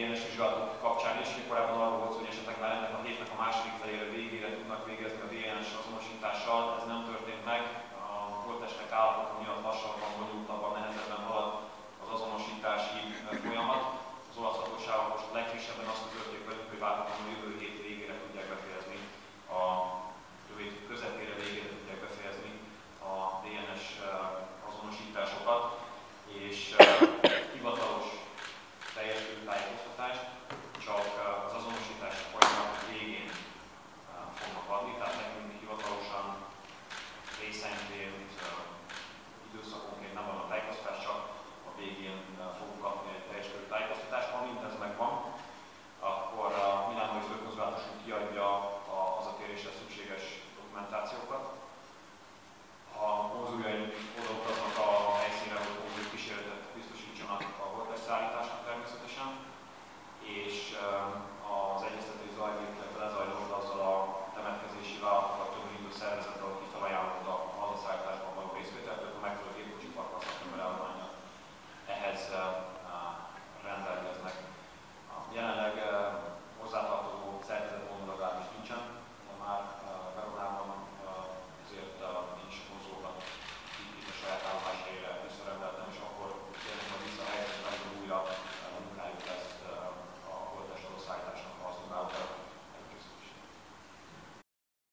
DNS vizsgálatok kapcsán is, korábban arról volt szó, hogy esetleg már ennek a hétnek a második felére végére